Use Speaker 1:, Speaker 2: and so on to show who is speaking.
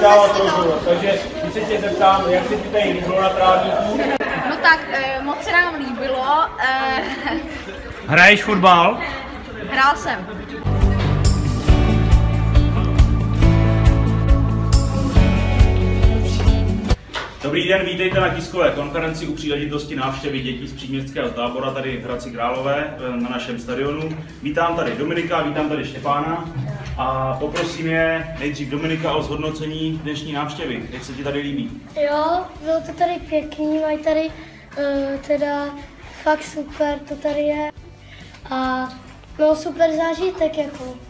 Speaker 1: dávat rozhovor. Takže když se tě zeptám, jak se ti tady líbilo na trávníku?
Speaker 2: No tak, eh, moc se nám líbilo. Eh,
Speaker 1: Hraješ fotbal?
Speaker 2: hrál jsem.
Speaker 1: Dobrý den, vítejte na tiskové konferenci u příležitosti návštěvy dětí z příměstského tábora tady v Hradci Králové eh, na našem stadionu. Vítám tady Dominika, vítám tady Štěpána a poprosím je nejdřív Dominika o zhodnocení dnešní návštěvy. Jak se ti tady líbí?
Speaker 3: Jo, bylo to tady pěkný, mají tady uh, teda fakt super, to tady je. A no super zážitek jako.